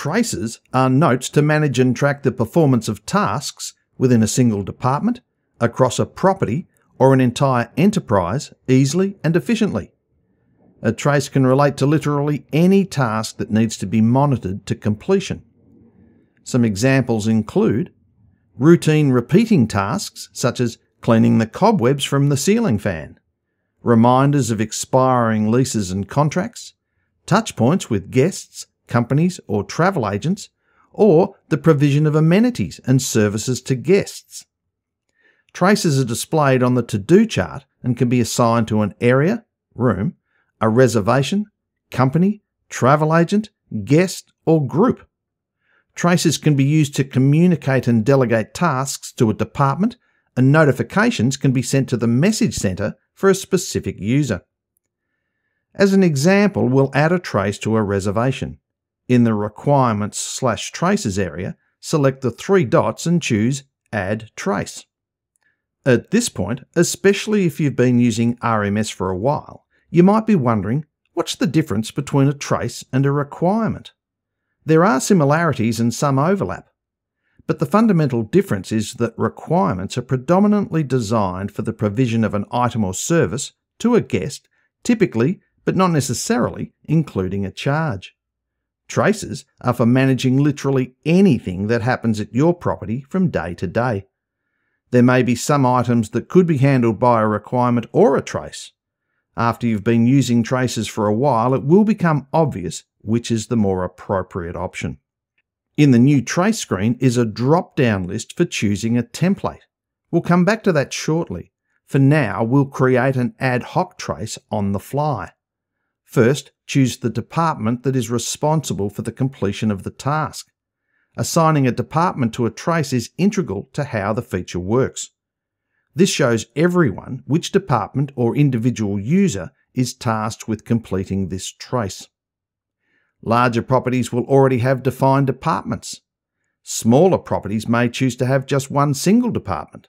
traces are notes to manage and track the performance of tasks within a single department, across a property, or an entire enterprise easily and efficiently. A trace can relate to literally any task that needs to be monitored to completion. Some examples include routine repeating tasks such as cleaning the cobwebs from the ceiling fan, reminders of expiring leases and contracts, touchpoints with guests, companies, or travel agents, or the provision of amenities and services to guests. Traces are displayed on the to do chart and can be assigned to an area, room, a reservation, company, travel agent, guest, or group. Traces can be used to communicate and delegate tasks to a department, and notifications can be sent to the message centre for a specific user. As an example, we'll add a trace to a reservation. In the Requirements slash Traces area, select the three dots and choose Add Trace. At this point, especially if you've been using RMS for a while, you might be wondering, what's the difference between a trace and a requirement? There are similarities and some overlap, but the fundamental difference is that requirements are predominantly designed for the provision of an item or service to a guest, typically, but not necessarily, including a charge. Traces are for managing literally anything that happens at your property from day to day. There may be some items that could be handled by a requirement or a trace, after you've been using traces for a while, it will become obvious which is the more appropriate option. In the new trace screen is a drop down list for choosing a template. We'll come back to that shortly. For now, we'll create an ad hoc trace on the fly. First, choose the department that is responsible for the completion of the task. Assigning a department to a trace is integral to how the feature works. This shows everyone which department or individual user is tasked with completing this trace. Larger properties will already have defined departments. Smaller properties may choose to have just one single department.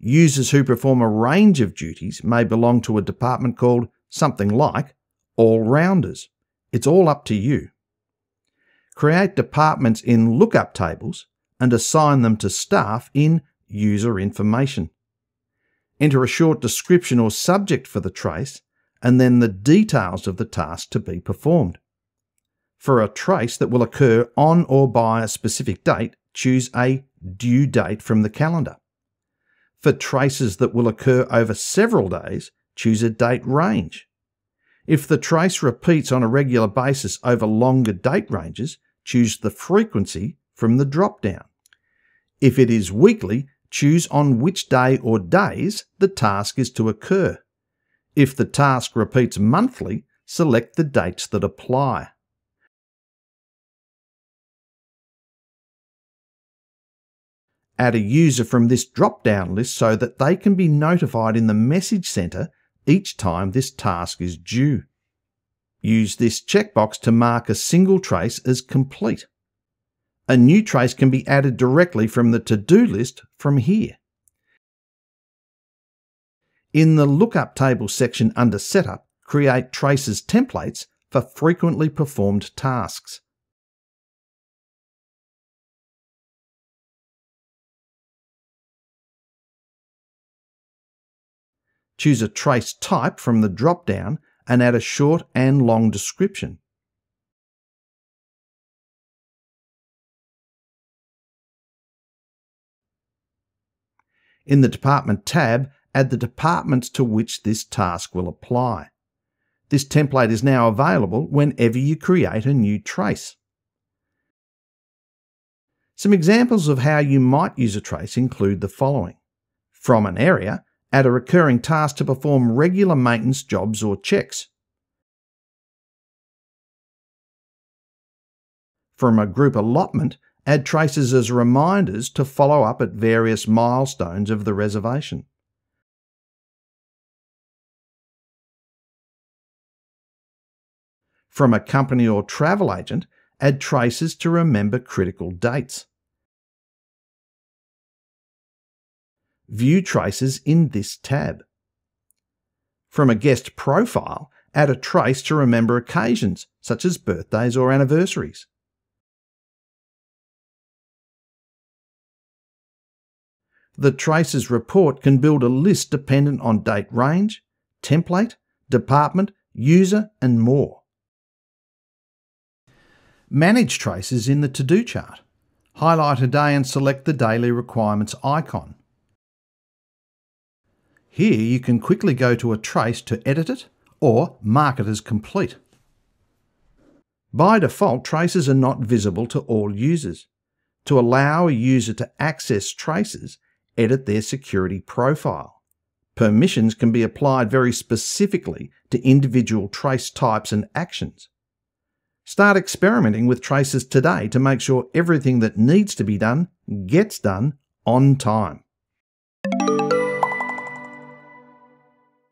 Users who perform a range of duties may belong to a department called something like All Rounders. It's all up to you. Create departments in lookup tables and assign them to staff in User Information enter a short description or subject for the trace, and then the details of the task to be performed. For a trace that will occur on or by a specific date, choose a due date from the calendar. For traces that will occur over several days, choose a date range. If the trace repeats on a regular basis over longer date ranges, choose the frequency from the drop down. If it is weekly, choose on which day or days the task is to occur. If the task repeats monthly, select the dates that apply. Add a user from this drop down list so that they can be notified in the message center each time this task is due. Use this checkbox to mark a single trace as complete. A new trace can be added directly from the to-do list from here. In the Lookup Table section under Setup, create Traces templates for frequently performed tasks. Choose a trace type from the drop-down and add a short and long description. In the Department tab, add the departments to which this task will apply. This template is now available whenever you create a new trace. Some examples of how you might use a trace include the following. From an area, add a recurring task to perform regular maintenance jobs or checks. From a group allotment, add traces as reminders to follow up at various milestones of the reservation. From a company or travel agent, add traces to remember critical dates. View traces in this tab. From a guest profile, add a trace to remember occasions, such as birthdays or anniversaries. The Traces report can build a list dependent on date range, template, department, user, and more. Manage traces in the to-do chart. Highlight a day and select the daily requirements icon. Here you can quickly go to a trace to edit it or mark it as complete. By default, traces are not visible to all users. To allow a user to access traces, edit their security profile. Permissions can be applied very specifically to individual trace types and actions. Start experimenting with traces today to make sure everything that needs to be done gets done on time.